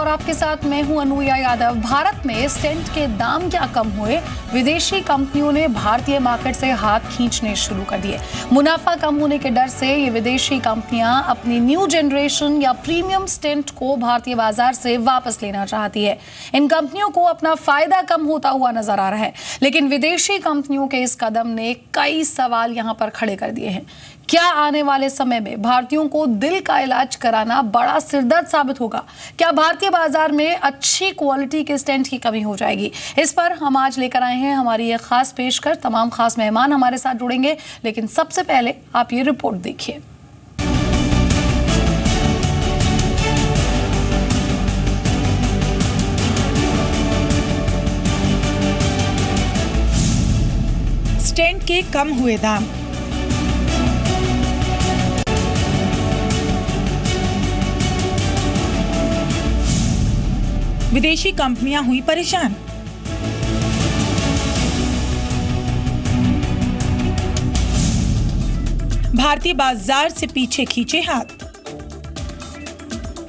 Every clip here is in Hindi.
और आपके साथ मैं हूँ अनुया यादव। भारत में स्टेंट के दाम क्या कम हुए? विदेशी कंपनियों ने भारतीय मार्केट से हाथ खींचने शुरू कर दिए। मुनाफा कम होने के डर से ये विदेशी कंपनियाँ अपनी न्यू जनरेशन या प्रीमियम स्टेंट को भारतीय बाज़ार से वापस लेना चाहती है। इन कंपनियों को अपना फ़ायदा कम होता हुआ नज़र आ रहा है, लेकिन विदेशी कंपनियों के इस कदम ने कई सवाल यहाँ पर खड़े कर दिए हैं। क्या आने वाले समय में भारतीयों को दिल का इलाज कराना बड़ा सिरदर्द साबित होगा? क्या भारतीय बाज़ार में अच्छी क्वालिटी के स्टेंट की कमी हो जाएगी? इस पर हम आज लेकर आए हैं हमारी ये खास पेशकर तमाम खास मेहमान हमारे साथ जुड़ेंगे, लेकिन सबसे पहले आप ये रिपोर्ट देखिए। स्टेंट के कम हुए दाम। विदेशी कंपनियाँ हुई परेशान। भारतीय बाज़ार से पीछे खींचे हाथ।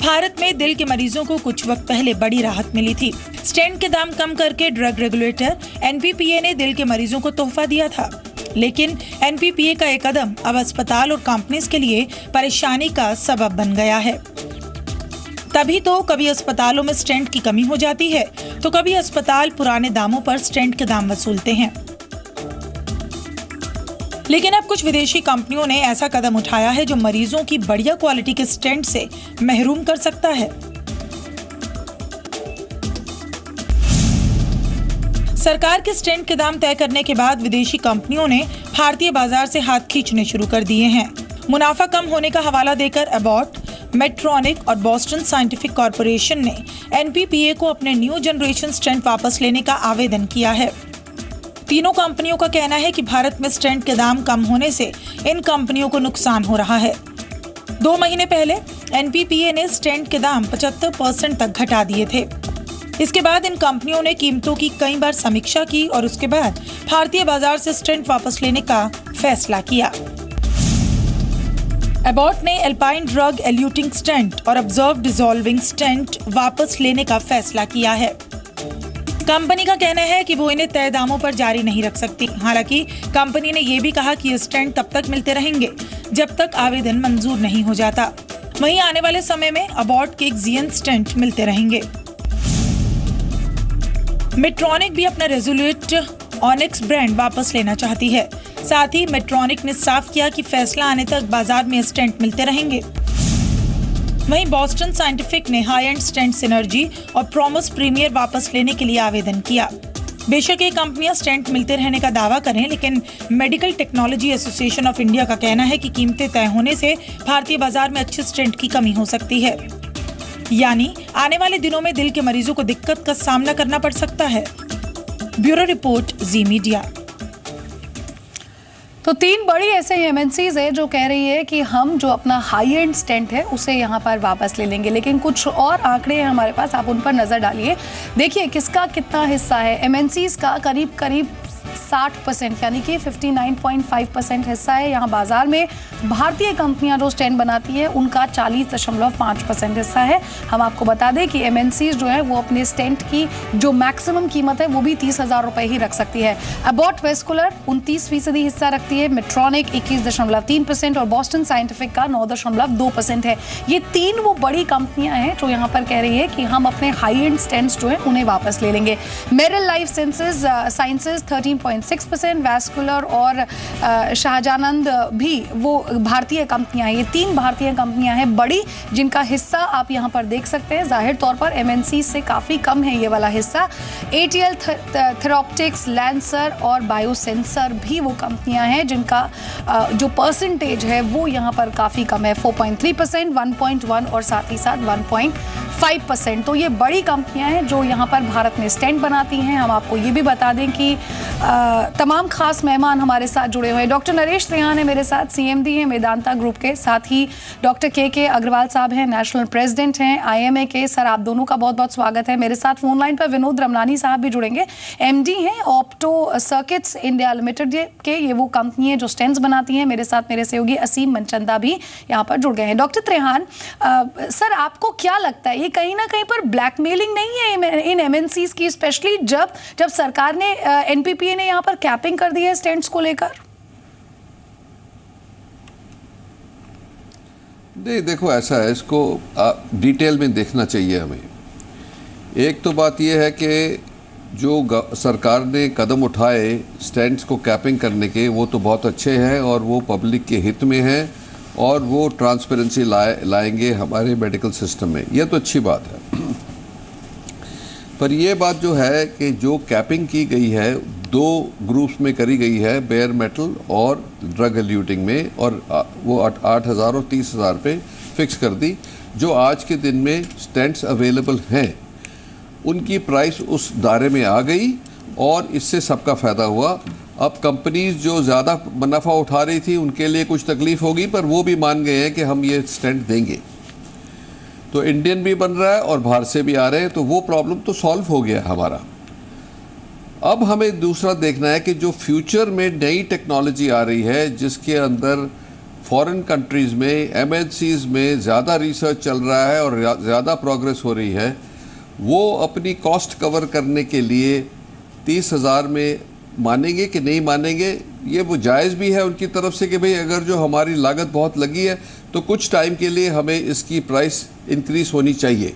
भारत में दिल के मरीजों को कुछ वक्त पहले बड़ी राहत मिली थी। स्टेंट के दाम कम करके ड्रग रेगुलेटर एनपीपीए ने दिल के मरीजों को तोहफा दिया था। लेकिन एनपीपीए का एक कदम अब अस्पताल और कंपनीज़ के लिए परेशानी का सबब बन गया है। तभी तो कभी अस्पतालों में स्टेंट की कमी हो जाती है तो कभी अस्पताल पुराने दामों पर स्टेंट के दाम वसूलते हैं। लेकिन अब कुछ विदेशी कंपनियों ने ऐसा कदम उठाया है जो मरीजों की बढ़िया क्वालिटी के स्टेंट से महरूम कर सकता है। सरकार के स्टेंट के दाम तय करने के बाद विदेशी कंपनियों ने भारतीय बाज़ार से हाथ खींचने शुरू कर दिए हैं। मुनाफा कम होने का हवाला देकर अबॉट मेट्रॉनिक और बॉस्टन साइंटिफिक कॉरपोरेशन ने एनपीपीए को अपने न्यू जनरेशन स्टेंट वापस लेने का आवेदन किया है। तीनों कंपनियों का कहना है कि भारत में स्टेंट के दाम कम होने से इन कंपनियों को नुकसान हो रहा है। दो महीने पहले एनपीपीए ने स्टेंट के दाम 75 परसेंट तक घटा दिए थे। इसके बाद इन कंपनियों ने कीमतों की कई बार समीक्षा की और उसके बाद भारतीय बाज़ार से स्टेंट वापस लेने का फैसला किया। एबॉट ने एल्पाइन ड्रग एल्यूटिंग स्टेंट और ऑब्ज़र्व डिजोल्विंग स्टेंट वापस लेने का फैसला किया है। कंपनी का कहना है कि वो इन्हें तय दामों पर जारी नहीं रख सकती। हालाँकि, कंपनी ने यह भी कहा कि ये स्टेंट तब तक मिलते रहेंगे, जब तक आवेदन मंजूर नहीं हो जाता। वहीं आने वाले समय में अबॉट के जियन स्टेंट मिलते रहेंगे। मेट्रॉनिक भी अपना रेजोल्यूट ऑनिक्स ब्रांड वापस लेना चाहती है। साथ ही मेट्रॉनिक ने साफ़ किया कि फैसला आने तक बाज़ार में स्टेंट मिलते रहेंगे। वहीं बॉस्टन साइंटिफिक ने हाई एंड स्टेंट सिनर्जी और प्रोमस प्रीमियर वापस लेने के लिए आवेदन किया। बेशक ये कंपनियाँ स्टेंट मिलते रहने का दावा करें, लेकिन medical technology association of India का कहना है कि कीमतें तय होने से भारतीय बाज़ार में अच्छे स्टेंट की कमी हो सकती है। यानी आने वाले दिनों में दिल के मरीजों को दिक्कत का सामना करना पड़ सकता है। Bureau report, Zee media. तो तीन बड़ी ऐसे एमएनसीज है जो कह रही है कि हम जो अपना हाई एंड स्टेंट है, उसे यहाँ पर वापस ले लेंगे। लेकिन कुछ और आंकड़े हैं हमारे पास, आप उन पर नज़र डालिए। देखिए, किसका कितना हिस्सा है? एमएनसीज का करीब करीब 60 परसेंट, यानी कि 59.5 परसेंट हिस्सा है यहाँ बाज़ार में। भारतीय कंपनियाँ जो स्टैंड बनाती है, उनका 40.5 परसेंट हिस्सा है। हम आपको बता दें कि एम जो है, वो अपने स्टेंट की जो मैक्सिमम कीमत है, वो भी तीस हज़ार रुपए ही रख सकती है। अबॉट वेस्कुलर, उनतीस फ़ीसदी हिस्सा रखती है मेट्रॉनिक इक्कीस दशमलव तीन परसेंट और बॉस्टन साइंटिफिक का नौ दशमलव दो परसेंट है। ये तीन वो बड़ी कंपनियाँ हैं जो यहाँ पर कह रही है कि हम अपने हाई एंड स्टेंट जो है, उन्हें वापस ले लेंगे। Meril life senses sciences thirteen 1.6 percent vascular और शाहजानंद भी वो भारतीय कंपनियाँ ये तीन भारतीय कंपनियाँ हैं बड़ी, जिनका हिस्सा आप यहाँ पर देख सकते हैं। ज़ाहिर तौर पर एमएनसी से काफ़ी कम है ये वाला हिस्सा। A T L Theraoptics Lancer और बायोसेंसर भी वो कंपनियाँ हैं, जिनका जो परसेंटेज है वो यहाँ पर काफ़ी कम है। 4.3 परसेंट वन और साथ ही साथ फाइव परसेंट। तो ये बड़ी कंपनियाँ हैं जो यहाँ पर भारत में स्टैंड बनाती हैं। हम आपको ये भी बता दें कि आ, तमाम खास मेहमान हमारे साथ जुड़े हुए हैं। डॉक्टर नरेश त्रियान है मेरे साथ सीएमडी हैं वेदांता ग्रुप के। साथ ही डॉक्टर के के अग्रवाल साहब हैं नेशनल प्रेसिडेंट हैं आईएमए के। सर आप दोनों का बहुत बहुत स्वागत है। मेरे साथ फ़ोन लाइन पर विनोद रमनानी साहब भी जुड़ेंगे। एमडी हैं ऑप्टो सर्किट्स इंडिया लिमिटेड के। ये वो कंपनी है जो स्टेंस बनाती हैं। मेरे साथ मेरे सहयोगी असीम मनचंदा भी यहाँ पर जुड़ गए हैं। डॉक्टर त्रिहान सर आपको क्या लगता है? ये कहीं ना कहीं पर ब्लैकमेलिंग नहीं है इन एम की स्पेशली जब जब सरकार ने एनपीपीए ने यहाँ पर कैपिंग कर दी है स्टेंट्स को लेकर। नहीं, देखो, ऐसा है, इसको डिटेल में देखना चाहिए हमें। एक तो बात यह है कि जो सरकार ने कदम उठाए स्टैंड्स को कैपिंग करने के, वो तो बहुत अच्छे हैं और वो पब्लिक के हित में हैं। और वो ट्रांसपेरेंसी लाए, लाएँगे हमारे मेडिकल सिस्टम में। यह तो अच्छी बात है। पर यह बात जो है कि जो कैपिंग की गई है, दो ग्रुप्स में करी गई है बेयर मेटल और ड्रग एल्यूटिंग में, और वो आठ हज़ार और तीस हज़ार पे फिक्स कर दी, जो आज के दिन में स्टैंड्स अवेलेबल हैं। उनकी प्राइस उस दायरे में आ गई और इससे सबका फ़ायदा हुआ। अब कंपनीज़ जो ज़्यादा मुनाफा उठा रही थी, उनके लिए कुछ तकलीफ़ होगी, पर वो भी मान गए हैं कि हम ये स्टैंड देंगे। तो इंडियन भी बन रहा है और बाहर से भी आ रहे हैं तो वो प्रॉब्लम तो सॉल्व हो गया हमारा। अब हमें दूसरा देखना है कि जो फ्यूचर में नई टेक्नोलॉजी आ रही है, जिसके अंदर फॉरेन कंट्रीज़ में एम में ज़्यादा रिसर्च चल रहा है और ज़्यादा प्रोग्रेस हो रही है, वो अपनी कॉस्ट कवर करने के लिए तीस हज़ार में मानेंगे कि नहीं मानेंगे ये वो जायज़ भी है उनकी तरफ़ से कि भाई अगर जो हमारी लागत बहुत लगी है तो कुछ टाइम के लिए हमें इसकी प्राइस इंक्रीज़ होनी चाहिए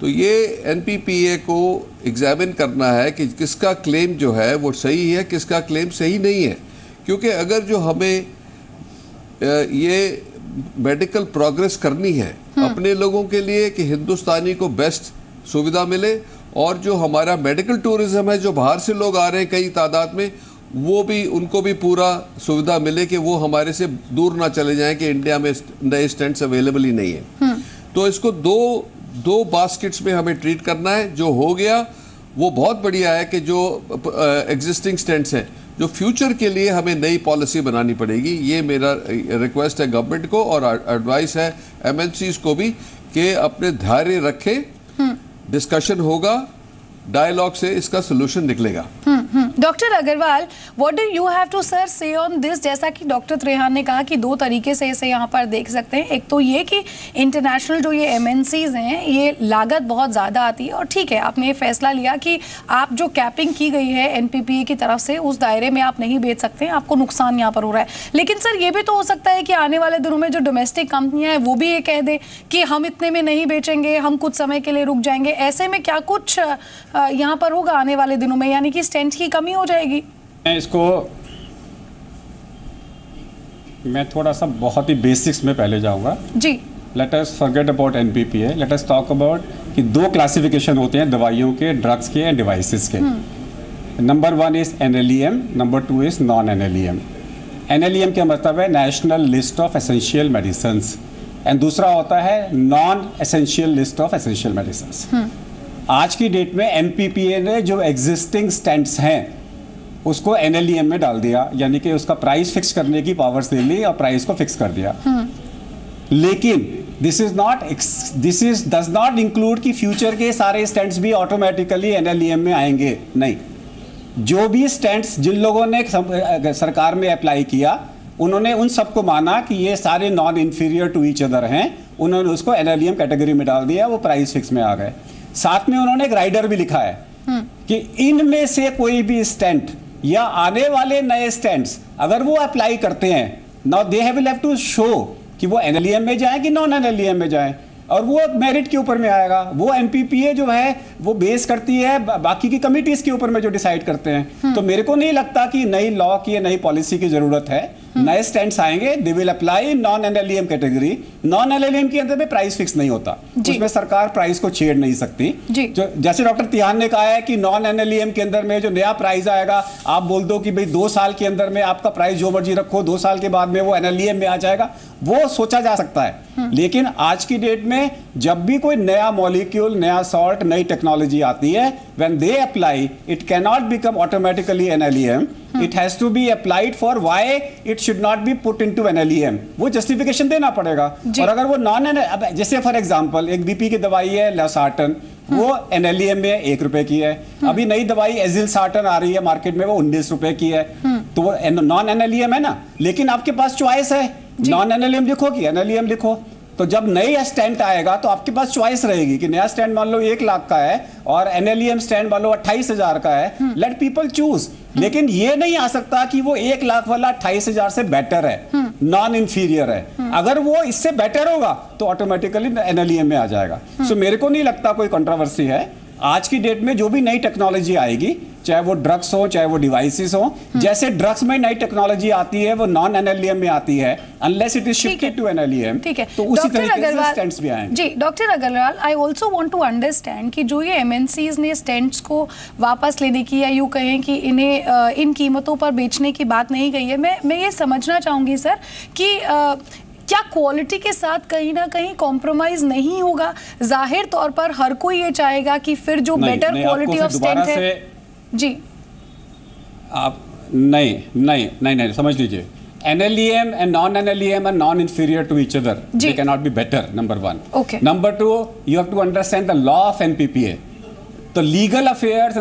तो ये एनपीपीए को एग्ज़ामिन करना है कि किसका क्लेम जो है वो सही है किसका क्लेम सही नहीं है क्योंकि अगर जो हमें ये मेडिकल प्रोग्रेस करनी है हम्म। अपने लोगों के लिए कि हिंदुस्तानी को बेस्ट सुविधा मिले और जो हमारा मेडिकल टूरिज़्म है जो बाहर से लोग आ रहे हैं कई तादाद में वो भी उनको भी पूरा सुविधा मिले कि वो हमारे से दूर ना चले जाएँ कि इंडिया में नए स्टैंड अवेलेबल ही नहीं है। हम्म। तो इसको दो दो बास्केट्स में हमें ट्रीट करना है जो हो गया वो बहुत बढ़िया है कि जो एग्जिस्टिंग स्टैंड्स हैं जो फ्यूचर के लिए हमें नई पॉलिसी बनानी पड़ेगी। ये मेरा रिक्वेस्ट है गवर्नमेंट को और एडवाइस है एमएनसीज को भी कि अपने धैर्य रखें। डिस्कशन होगा डायलॉग से इसका सोल्यूशन निकलेगा। Doctor Agarwal what do you have to sir say on this जैसा कि डॉक्टर त्रेहान ने कहा कि दो तरीके से इसे यहाँ पर देख सकते हैं। एक तो ये कि इंटरनेशनल जो ये एम हैं, ये लागत बहुत ज़्यादा आती है और ठीक है, आपने ये फैसला लिया कि आप जो कैपिंग की गई है एनपीपीए की तरफ़ से, उस दायरे में आप नहीं बेच सकते हैं आपको नुकसान यहाँ पर हो रहा है। लेकिन सर ये भी तो हो सकता है कि आने वाले दिनों में जो डोमेस्टिक कंपनियाँ हैं, वो भी ये कह दें कि हम इतने में नहीं बेचेंगे, हम कुछ समय के लिए रुक जाएँगे। ऐसे में क्या कुछ यहाँ पर होगा आने वाले दिनों में यानी कि स्टेंट की कमी हो जाएगी। मैं इसको मैं थोड़ा सा बहुत ही बेसिक्स में पहले जाऊँगा। जी। Let us forget about NPPA let us talk about कि दो क्लासिफिकेशन होते हैं दवाइयों के ड्रग्स के एंड डिवाइसेस के। Number one is N L number two is non N L N का मतलब है national list of essential medicine and दूसरा होता है non essential list of essential medicine आज की डेट में एम ने जो एग्जिस्टिंग स्टैंड्स हैं उसको एन में डाल दिया यानी कि उसका प्राइस फिक्स करने की पावर्स दे ली और प्राइस को फिक्स कर दिया। लेकिन this is not this is does not include कि फ्यूचर के सारे स्टैंड्स भी ऑटोमेटिकली एन में आएँगे। नहीं। जो भी स्टैंड्स जिन लोगों ने सरकार में अप्लाई किया उन्होंने उन सबको माना कि ये सारे non inferior to each other हैं उन्होंने उसको एन कैटेगरी में डाल दिया वो प्राइस फिक्स में आ गए। साथ में उन्होंने एक राइडर भी लिखा है हम्म। कि इनमें से कोई भी स्टेंट या आने वाले नए स्टेंट्स अगर वो अप्लाई करते हैं now they have have to show कि वो एनएलईएम में जाए कि नॉन एनएलईएम में जाए और वो मेरिट के ऊपर में आएगा वो एमपीपीए जो है वो बेस करती है बाकी की कमिटीज के ऊपर में जो डिसाइड करते हैं हम्म। तो मेरे को नहीं लगता कि नई लॉ की नई पॉलिसी की ज़रूरत है नए स्टैंड्स आएँगे they will apply non NLEM category non NLEM के अंदर में प्राइस फिक्स नहीं होता। उसमें सरकार प्राइस को छेड़ नहीं सकती। जो। जैसे डॉक्टर तिहान ने कहा है कि नॉन एनएलईएम के अंदर में जो नया प्राइस आएगा आप बोल दो कि भाई दो साल के अंदर में आपका प्राइस जो मर्ज़ी रखो दो साल के बाद में वो एनएलईएम में आ जाएगा। वो सोचा जा सकता है। लेकिन आज की डेट में जब भी कोई नया मॉलिक्यूल नया सॉल्ट नई टेक्नोलॉजी आती है when they apply it can not become automatically NLEM it has to be applied for why it should not be put into NLEM वो जस्टिफिकेशन देना पड़ेगा। और अगर वो नॉन एन अब जैसे फॉर एग्जांपल एक बीपी की दवाई है लेसार्टन वो एनएलईएम में एक रुपए की है। अभी नई दवाई एजिल सार्टन आ रही है मार्केट में वो उन्नीस रुपए की है। तो वो नॉन एनएलईएम है ना। लेकिन आपके पास चॉइस है। नॉन एनएलईएम लिखो कि एनएलईएम लिखो। तो जब नई स्टैंड आएगा तो आपके पास चॉइस रहेगी कि नया स्टैंड मान लो एक लाख का है और एनएलईएम स्टैंड मान लो अट्ठाईस हज़ार का है लेट पीपल चूज़ लेकिन ये नहीं आ सकता कि वो एक लाख वाला अट्ठाईस हज़ार से बेटर है नॉन इंफीरियर है। अगर वो इससे बेटर होगा तो ऑटोमेटिकली एनएलईएम में आ जाएगा। सो मेरे को नहीं लगता कोई कंट्रोवर्सी है। आज की डेट में जो भी नई टेक्नोलॉजी आएगी चाहे वो ड्रग्स हो चाहे वो डिवाइसेस हो जैसे ड्रग्स में नई टेक्नोलॉजी आती है वो नॉन एनएलईएम में आती है unless it is shifted to NLEM ठीक है। तो उसी तरीके से स्टैंड्स भी आएँगे। जी doctor Agarwal I also want to understand कि जो ये एमएनसीज ने स्टेंट्स को वापस लेने की या यूँ कहें कि इन्हें इन कीमतों पर बेचने की बात नहीं कही है मैं मैं ये समझना चाहूँगी सर कि क्या क्वालिटी के साथ कहीं ना कहीं कॉम्प्रोमाइज नहीं होगा ज़ाहिर तौर पर हर कोई ये चाहेगा कि फिर जो बेटर क्वालिटी ऑफ़ स्टेंट है जी आप नहीं नहीं नहीं नहीं समझ लीजिए NLEM and non-NLEM are non-inferior to each other. जी. They cannot be better. Number one. Okay. Number two, you have to understand the law of NPPA. The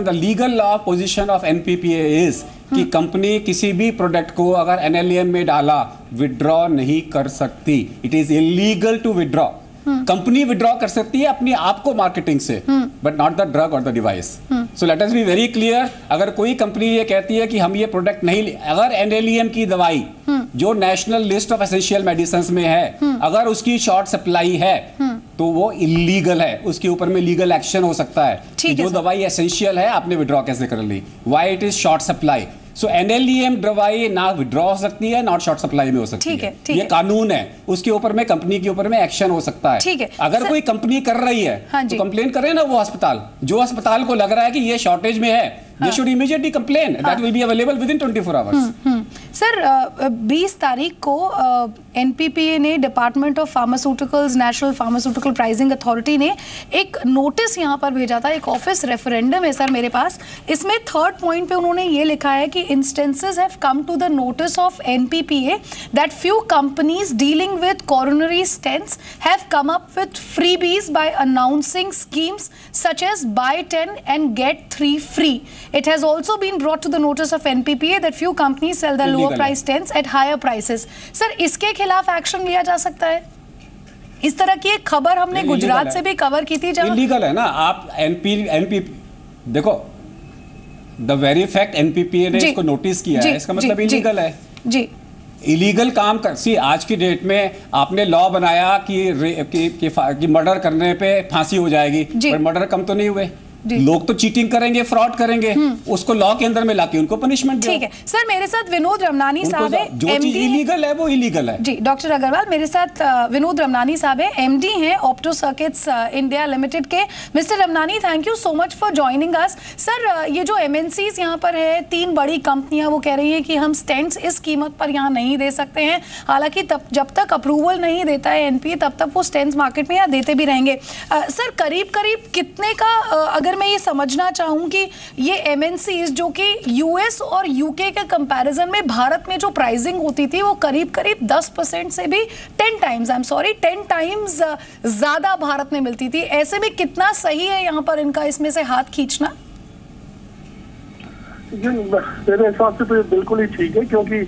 the legal law position of N P P A is कि कंपनी किसी भी प्रोडक्ट को अगर एन एल एनएलएम में डाला विदड्रॉ नहीं कर सकती। It is illegal to withdraw company withdraw कर सकती है अपनी आप को मार्केटिंग से बट नॉट द ड्रग और the device so let us be very clear अगर कोई कंपनी ये कहती है कि हम ये प्रोडक्ट नहीं अगर एनएलईएम की दवाई जो national list of essential medicine में है अगर उसकी शॉर्ट सप्लाई है तो वो इलीगल है उसके ऊपर में लीगल एक्शन हो सकता है कि जो दवाई एसेंशियल है आपने विड्रॉ कैसे कर ली? Why it is short supply so NLEM दवाई ना विड्रॉ हो सकती है नॉट शॉर्ट सप्लाई में हो सकती ठीक है, ठीक ये है। कानून है। उसके ऊपर में कंपनी के ऊपर में एक्शन हो सकता है। ठीक है। अगर सर- कोई कंपनी कर रही है हाँ तो कंप्लेन करे ना वो अस्पताल। जो अस्पताल को लग रहा है कि ये शॉर्टेज में है they should immediately complain that will be available within 24 hours hmm. Sir बीस तारीख को एनपीपीए ने department of pharmaceuticals national pharmaceutical pricing authority ने एक नोटिस यहाँ पर भेजा था, एक ऑफ़िस रेफरेंडम है सर मेरे पास इसमें थर्ड पॉइंट पे उन्होंने ये लिखा है कि instances have come to the notice of NPPA that few companies dealing with coronary stents have come up with freebies by announcing schemes such as buy 10 and get 3 free. It has also been brought to the notice of NPPA that few companies sell the lower Illegal है। price stents at higher prices. Sir इसके खिलाफ एक्शन लिया जा सकता है? इस तरह की एक खबर हमने गुजरात से भी कवर की थी जब इलीगल है ना। आप एनपी एनपी देखो द वेरी फैक्ट एनपीपीए ने इसको नोटिस किया है। इसका मतलब इलीगल है। जी। इलीगल काम कर सी आज की डेट में आपने लॉ बनाया कि कि, कि, कि मर्डर करने पे फांसी हो जाएगी पर मर्डर कम तो नहीं हुए। लोग तो चीटिंग करेंगे फ्रॉड करेंगे उसको लॉ के अंदर में लाके उनको पनिशमेंट ठीक है। सर मेरे साथ विनोद रमनानी साहब है जो चीज़ इलीगल है वो इलीगल है। जी डॉक्टर अग्रवाल मेरे साथ विनोद रमनानी साहब हैं एमडी हैं ऑप्टो सर्किट्स इंडिया लिमिटेड के। Mister Ramnani thank you so much for joining us sir ये जो एमएनसीज यहाँ पर है तीन बड़ी कंपनियाँ वो कह रही हैं कि हम स्टेंट्स इस कीमत पर यहाँ नहीं दे सकते हैं। हालाँकि तब जब तक अप्रूवल नहीं देता है एनपीए तब तक वो स्टेंट्स मार्केट में यहाँ देते भी रहेंगे। सर करीब करीब कितने का अ, अगर मैं ये समझना चाहूँ कि ये एमएनसीज जो कि यूएस और यूके के कंपैरिजन में भारत में जो प्राइसिंग होती थी, वो करीब करीब 10 परसेंट से भी 10 times I am sorry 10 times ज़्यादा भारत में मिलती थी। ऐसे में कितना सही है यहाँ पर इनका इसमें से हाथ खींचना? मेरे हिसाब से तो ये बिल्कुल ही ठीक है, क्योंकि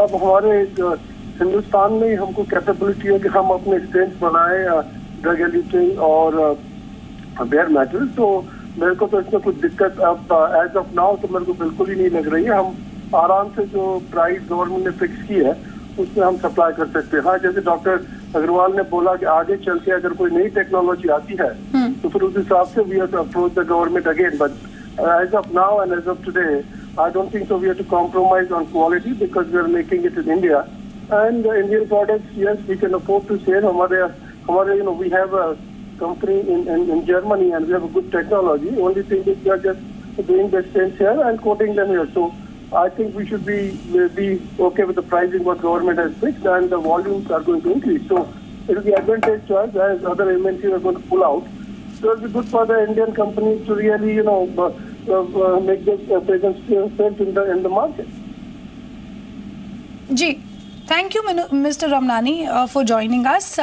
अब हमारे हिंदुस्तान में हमको कैपेबिलिटी है कि हम अपने स्टेंट बनाए ड्रग एडिटिंग और बेयर मेटल तो मेरे को तो इसमें कुछ दिक्कत अब एज ऑफ़ नाउ तो मेरे को बिल्कुल ही नहीं लग रही है हम आराम से जो प्राइस गवर्नमेंट ने फिक्स की है उसमें हम सप्लाई कर सकते हैं हाँ जैसे डॉक्टर अग्रवाल ने बोला कि आगे चल के अगर कोई नई टेक्नोलॉजी आती है तो फिर उस हिसाब से we have to approach the government again but as of now and as of today I think so. We have to compromise on quality because we are making it in India. And the Indian products, yes, we can afford to say, हमारे, हमारे, know, we have a company in, in, in Germany and we have a good technology. Only thing is we are just doing the stents here and quoting them here. So I think we should be be okay with the pricing what government has fixed and the volumes are going to increase. So it will be advantage to us as other MNCs are going to pull out. So it will be good for the Indian companies to really, you know, uh, uh, make their uh, presence uh, felt in the in the market. Ji thank you mister Ramnani for joining us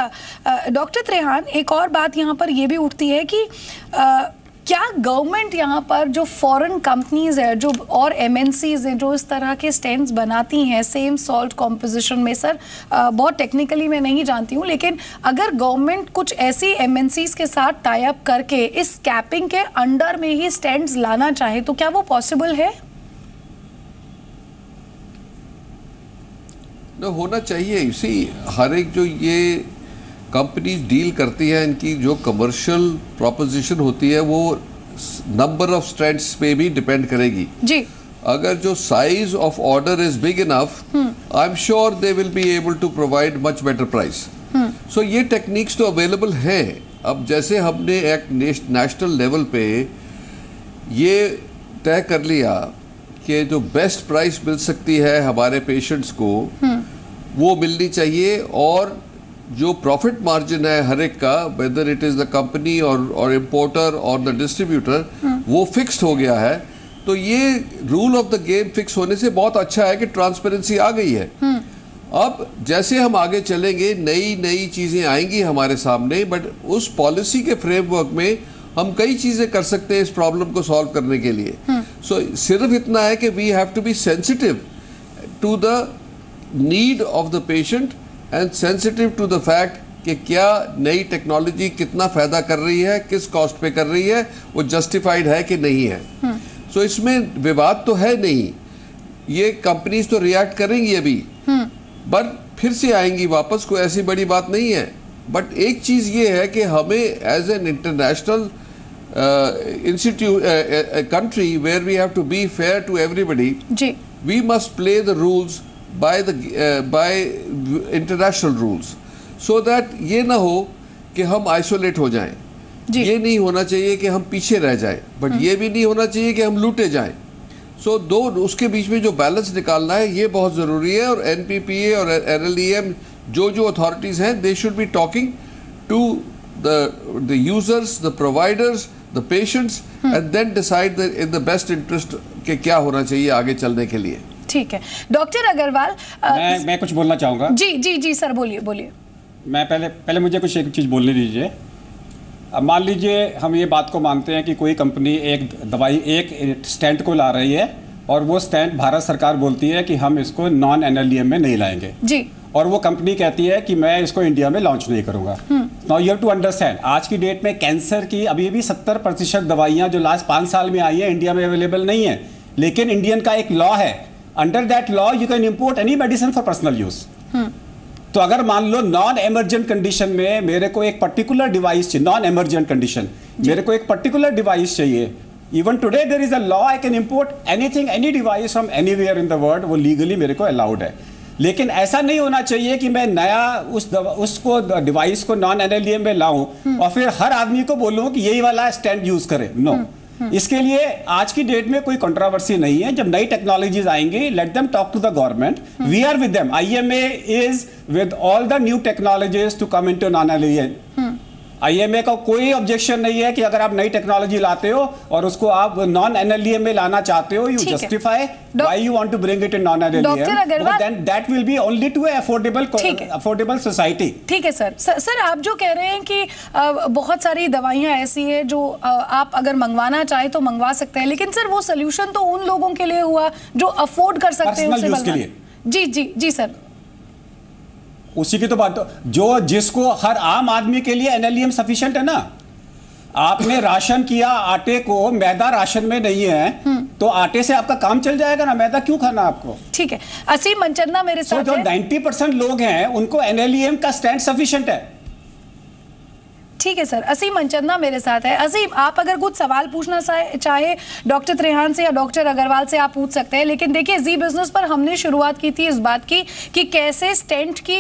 doctor Trehan एक और बात यहाँ पर ये भी उठती है कि uh, क्या गवर्नमेंट यहाँ पर जो फॉरेन कंपनीज़ है जो और एम हैं जो इस तरह के स्टैंड बनाती हैं सेम सॉल्ट कॉम्पोजिशन में सर uh, बहुत टेक्निकली मैं नहीं जानती हूँ लेकिन अगर गवर्नमेंट कुछ ऐसी एम के साथ टाई अप करके इस कैपिंग के अंडर में ही स्टैंड लाना चाहे तो क्या वो पॉसिबल है? न होना चाहिए। इसी हर एक जो ये कंपनीज़ डील करती है इनकी जो कमर्शियल प्रोपोजिशन होती है वो नंबर ऑफ़ स्ट्रेंट्स पे भी डिपेंड करेगी। जी। अगर जो size of order is big enough I am sure they will be able to provide much better price so ये टेक्निक्स तो अवेलेबल हैं। अब जैसे हमने एक नेशनल लेवल पे ये तय कर लिया कि जो बेस्ट प्राइस मिल सकती है हमारे पेशेंट्स को वो मिलनी चाहिए और जो प्रॉफिट मार्जिन है हर एक का whether it is the company और और इम्पोर्टर और द डिस्ट्रीब्यूटर वो फिक्स्ड हो गया है। तो ये rule of the game fix होने से बहुत अच्छा है कि ट्रांसपेरेंसी आ गई है। अब जैसे हम आगे चलेंगे नई नई चीज़ें आएँगी हमारे सामने बट उस पॉलिसी के फ्रेमवर्क में हम कई चीज़ें कर सकते हैं इस प्रॉब्लम को सॉल्व करने के लिए। सो so, सिर्फ़ इतना है कि we have to be sensitive to the need of the patient and sensitive to the fact कि क्या नई टेक्नोलॉजी कितना फ़ायदा कर रही है किस कॉस्ट पे कर रही है वो जस्टिफाइड है कि नहीं है। सो so, इसमें विवाद तो है नहीं। ये कंपनीज़ तो रिएक्ट करेंगी अभी। बट फिर से आएँगी वापस कोई ऐसी बड़ी बात नहीं है। बट एक चीज़ ये है कि हमें as an international institute country where we have to be fair to everybody we must play the rules by the uh, by international rules so that ये ना हो कि हम आइसोलेट हो जाएँ। ये नहीं होना चाहिए कि हम पीछे रह जाएँ बट ये भी नहीं होना चाहिए कि हम लूटे जाएँ। सो so, दो उसके बीच में जो बैलेंस निकालना है ये बहुत ज़रूरी है और एन और एन जो जो अथॉरिटीज़ हैं they should be talking to the the users the providers the patients and then decide in the best interest के क्या होना चाहिए आगे चलने के लिए। ठीक है। डॉक्टर अग्रवाल मैं मैं कुछ बोलना चाहूँगा। जी जी जी सर बोलिए बोलिए। मैं पहले पहले मुझे कुछ एक चीज़ बोलने दीजिए। अब मान लीजिए हम ये बात को मानते हैं कि कोई कंपनी एक दवाई एक स्टैंड को ला रही है और वो स्टैंड भारत सरकार बोलती है कि हम इसको नॉन एन में नहीं लाएँगे। जी। और वो कंपनी कहती है कि मैं इसको इंडिया में लॉन्च नहीं करूँगा। नाउ यू टू अंडरस्टैंड आज की डेट में कैंसर की अभी भी सत्तर प्रतिशत दवाइयाँ जो लास्ट पाँच साल में आई है इंडिया में अवेलेबल नहीं है। लेकिन इंडियन का एक लॉ है under that law you can import any medicine for personal use तो अगर मान लो नॉन एमरजेंट कंडीशन में मेरे को एक पर्टिकुलर डिवाइस चाहिए नॉन एमरजेंट कंडीशन मेरे को एक पर्टिकुलर डिवाइस चाहिए even today there is a law I can import anything any device from anywhere in the world वो लीगली मेरे को अलाउड है। लेकिन ऐसा नहीं होना चाहिए कि मैं नया उस दवा, उसको डिवाइस को नॉन एनएलएम में लाऊं और फिर हर आदमी को बोलूँ कि यही वाला स्टैंड यूज़ करें। No no. इसके लिए आज की डेट में कोई कंट्रोवर्सी नहीं है। जब नई टेक्नोलॉजीज़ आएँगी let them talk to the government we are with them IMA is with all the new technologies to come into non NLEM IMA का कोई ऑब्जेक्शन नहीं है कि अगर आप नई टेक्नोलॉजी लाते हो और उसको आप नॉन एनएलएम में लाना चाहते हो you justify why you want to bring it in non NLEM doctor then that will be only to affordable affordable society ठीक है। सर सर, सर आप जो कह रहे हैं कि बहुत सारी दवाइयाँ ऐसी है जो आप अगर मंगवाना चाहे तो मंगवा सकते हैं लेकिन सर वो सोल्यूशन तो उन लोगों के लिए हुआ जो अफोर्ड कर सकते हैं। जी जी जी सर उसी की तो बात जो जिसको हर आम आदमी के लिए एनएलएम सफिशिएंट है ना? आपने राशन किया आटे को मैदा राशन में नहीं है तो आटे से आपका काम चल जाएगा ना? मैदा क्यों खाना आपको? ठीक है। असीम मंचना मेरे साथ साथ जो है। 90 परसेंट लोग हैं उनको एनएलईएम का स्टैंड सफिशियंट है। ठीक है, सर। असीम मनचंदा मेरे साथ है। असीम, आप अगर कुछ सवाल पूछना चाहे, डॉक्टर त्रेहान से या डॉक्टर अग्रवाल से आप पूछ सकते हैं, लेकिन देखिए, जी बिज़नेस पर हमने शुरुआत की थी इस बात की कि कैसे स्टेंट की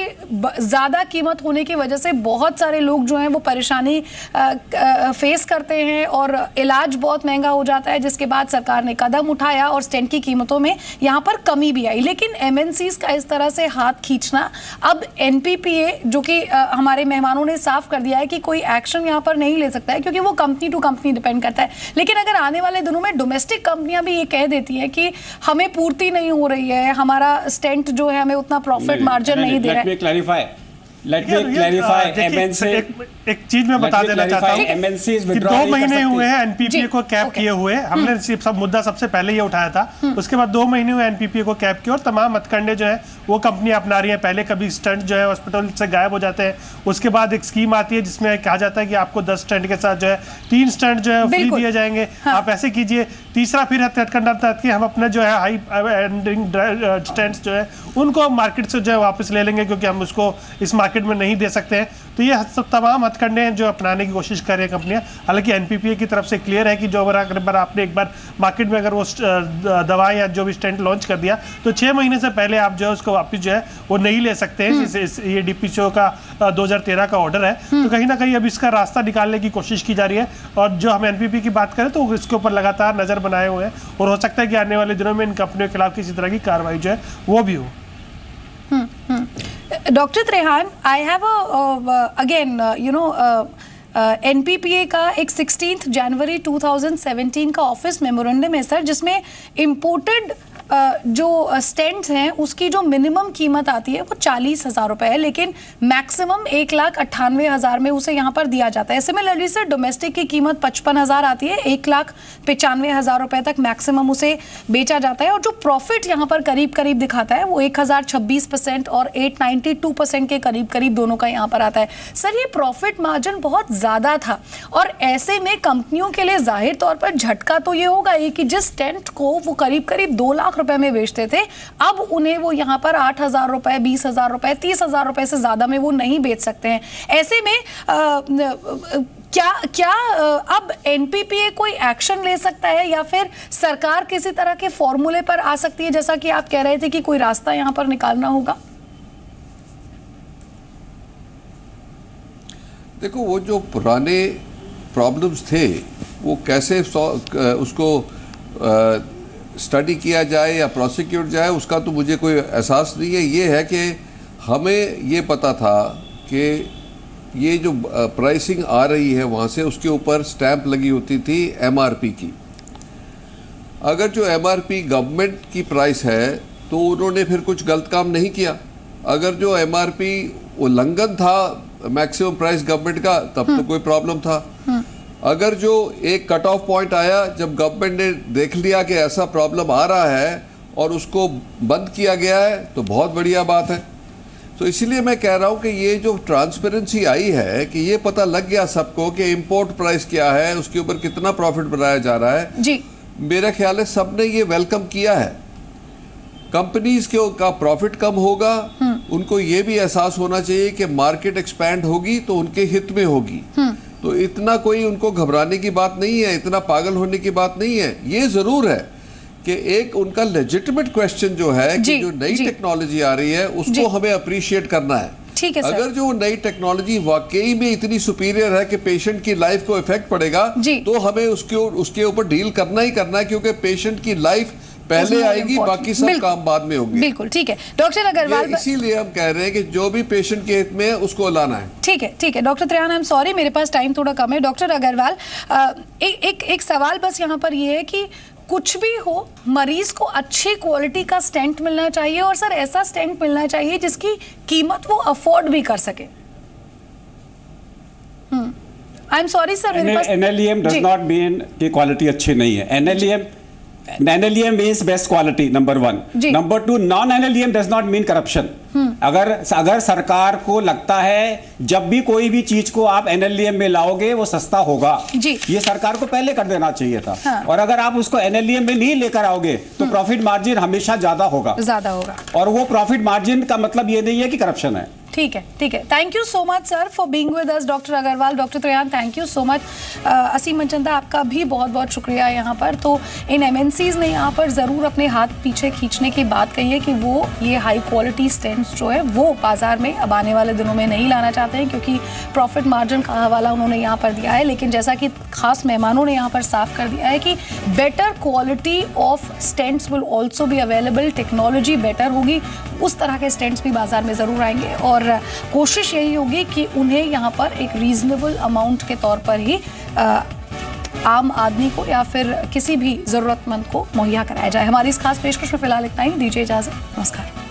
ज़्यादा कीमत होने की वजह से बहुत सारे लोग जो हैं वो परेशानी फेस करते हैं और इलाज बहुत महँगा हो जाता है, जिसके बाद सरकार ने कदम उठाया और स्टेंट की कीमतों में यहाँ पर कमी भी आई। लेकिन एमएनसीज का इस तरह से हाथ खींचना, अब एनपीपीए जो कि हमारे मेहमानों ने साफ़ कर दिया है कि कोई एक्शन यहाँ पर नहीं ले सकता है क्योंकि वो कंपनी टू कंपनी डिपेंड करता है। लेकिन अगर आने वाले दिनों में डोमेस्टिक कंपनियाँ भी ये कह देती है कि हमें पूर्ति नहीं हो रही है हमारा स्टेंट जो है हमें उतना प्रॉफिट मार्जिन नहीं दे रहा है। लेट मी क्लैरिफाई एमएनसी एक, चीज़ मैं बता देना चाहता हूँ MNCs कि दो महीने हुए हैं एनपीपीए को कैप किए हुए। हमने सब मुद्दा सबसे पहले ये उठाया था। उसके बाद दो महीने हुए एनपीपीए को कैप किया और तमाम हथकंडे जो है वो कंपनी अपना रही है। पहले कभी स्टंट जो है हॉस्पिटल से गायब हो जाते हैं। उसके बाद एक स्कीम आती है जिसमें कहा जाता है कि आपको दस स्टंट के साथ जो है तीन स्टंट जो है फ्री दिए जाएँगे। हाँ। आप ऐसे कीजिए तीसरा फिर हथकंडा था कि हम अपने जो है हाई एंडिंग स्टैंड जो है, उनको मार्केट से जो है वापस ले लेंगे क्योंकि हम उसको इस मार्केट में नहीं दे सकते हैं। तो ये सब तमाम हथकंडे हैं जो अपनाने की कोशिश कर रही हैं कंपनियाँ। हालाँकि एनपीपीए की तरफ़ से क्लियर है कि जो अगर आपने एक बार मार्केट में अगर वो दवा या जो भी स्टेंट लॉन्च कर दिया तो छः महीने से पहले आप जो है उसको वापस जो है वो नहीं ले सकते हैं। इस, ये डीपीसीओ का दो हज़ार तेरह का ऑर्डर है। तो कहीं ना कहीं अब इसका रास्ता निकालने की कोशिश की जा रही है। और जो हम एनपीपी की बात करें तो इसके ऊपर लगातार नज़र बनाए हुए हैं। और हो सकता है कि आने वाले दिनों में इन कंपनियों के खिलाफ किसी तरह की कार्रवाई जो है वो भी हो। Doctor Trehan I have again you know N P P A का एक सिक्सटीन जनवरी 2017 का ऑफ़िस मेमोरेंडम है सर जिसमें इम्पोर्टेड जो स्टेंट्स हैं, उसकी जो मिनिमम कीमत आती है, वो चालीस हज़ार रुपए है, लेकिन मैक्सिमम एक लाख अट्ठानवे हज़ार में उसे यहाँ पर दिया जाता है। सिमिलरली सर डोमेस्टिक की कीमत पचपन हज़ार आती है, एक लाख पचानवे हज़ार रुपए तक मैक्सिमम उसे बेचा जाता है, और जो प्रॉफिट यहाँ पर करीब करीब दिखाता है, वो एक हज़ार छब्बीस परसेंट और एट नाइन्टी टू परसेंट के करीब करीब दोनों का यहाँ पर आता है। सर ये प्रॉफिट मार्जिन बहुत ज़्यादा था, और ऐसे में कंपनियों के लिए ज़ाहिर तौर पर झटका तो ये होगा ही कि जिस टेंट को वो करीब करीब दो लाख रुपए में बेचते थे। अब उन्हें वो यहाँ पर आठ हज़ार रुपए बीस हज़ार रुपए तीस हज़ार रुपए से ज़्यादा में वो नहीं बेच सकते हैं। ऐसे में आ, क्या क्या अब एनपीपीए कोई एक्शन ले सकता है या फिर सरकार किसी तरह के फॉर्मूले पर आ सकती है? जैसा कि आप कह रहे थे कि कोई रास्ता यहाँ पर निकालना होगा। देखो वो जो पुराने प्रॉब्लम्स थे वो कैसे उसको स्टडी किया जाए या प्रोसिक्यूट जाए उसका तो मुझे कोई एहसास नहीं है। ये है कि हमें ये पता था कि ये जो प्राइसिंग आ रही है वहाँ से उसके ऊपर स्टैंप लगी होती थी एमआरपी की। अगर जो एमआरपी गवर्नमेंट की प्राइस है तो उन्होंने फिर कुछ गलत काम नहीं किया। अगर जो एमआरपी उल्लंघन था मैक्सिमम प्राइस गवर्नमेंट का तब तो कोई प्रॉब्लम था। अगर जो एक कट ऑफ़ पॉइंट आया जब गवर्नमेंट ने देख लिया कि ऐसा प्रॉब्लम आ रहा है और उसको बंद किया गया है तो बहुत बढ़िया बात है। तो इसलिए मैं कह रहा हूँ कि ये जो ट्रांसपेरेंसी आई है कि ये पता लग गया सबको कि इंपोर्ट प्राइस क्या है उसके ऊपर कितना प्रॉफिट बनाया जा रहा है। जी। मेरा ख्याल है सबने ये वेलकम किया है। कंपनीज़ के का प्रॉफिट कम होगा उनको ये भी एहसास होना चाहिए कि मार्केट एक्सपैंड होगी तो उनके हित में होगी। तो इतना कोई उनको घबराने की बात नहीं है इतना पागल होने की बात नहीं है। ये ज़रूर है कि एक उनका लेजिटिमेट क्वेश्चन जो है कि जो नई टेक्नोलॉजी आ रही है उसको हमें अप्रिशिएट करना है। ठीक है सर। अगर जो नई टेक्नोलॉजी वाकई में इतनी सुपीरियर है कि पेशेंट की लाइफ को इफ़ेक्ट पड़ेगा तो हमें उसके उसके ऊपर डील करना ही करना है क्योंकि पेशेंट की लाइफ पहले आएगी बाकी सब काम बाद में होंगे। बिल्कुल ठीक है। डॉक्टर अग्रवाल इसीलिए हम कह रहे हैं कि जो भी पेशेंट के हित में है उसको लाना है। ठीक है ठीक है। Doctor Trehan I am sorry मेरे पास टाइम थोड़ा कम है। डॉक्टर अग्रवाल एक एक एक सवाल बस यहाँ पर ये है कि कुछ भी हो मरीज़ को अच्छी क्वालिटी का स्टेंट मिलना चाहिए और सर ऐसा स्टेंट मिलना चाहिए जिसकी कीमत वो अफोर्ड भी कर सके। I am sorry sir NLEM does not mean कि क्वालिटी अच्छी नहीं है। NLEM NLEM means best quality number one number two non NLEM does not mean corruption अगर अगर सरकार को लगता है जब भी कोई भी चीज़ को आप एनएलईएम में लाओगे वो सस्ता होगा। जी। ये सरकार को पहले कर देना चाहिए था। हाँ। और अगर आप उसको एनएलईएम में नहीं लेकर आओगे तो प्रॉफिट मार्जिन हमेशा ज़्यादा होगा। ज़्यादा होगा। और वो प्रॉफिट मार्जिन का मतलब ये नहीं है कि करप्शन है। ठीक है ठीक है. Thank you so much sir for being with us doctor Agarwal doctor Trehan thank you so much Aseem Manchanda आपका भी बहुत बहुत शुक्रिया यहाँ पर. तो इन एम ने यहाँ पर ज़रूर अपने हाथ पीछे खींचने की बात कही है कि वो ये हाई क्वालिटी स्टेंट्स जो है, वो बाज़ार में अब आने वाले दिनों में नहीं लाना चाहते हैं क्योंकि प्रॉफिट मार्जिन का हवाला उन्होंने यहाँ पर दिया है. लेकिन जैसा कि खास मेहमानों ने यहाँ पर साफ़ कर दिया है कि better quality of stents will also भी अवेलेबल टेक्नोलॉजी बेटर होगी. उस तरह के स्टैंड भी बाज़ार में ज़रूर आएँगे। और कोशिश यही होगी कि उन्हें यहाँ पर एक रीजनेबल अमाउंट के तौर पर ही आ, आम आदमी को या फिर किसी भी ज़रूरतमंद को मुहैया कराया जाए। हमारी इस खास पेशकश में फ़िलहाल इतना ही। दीजिए इजाज़त। नमस्कार।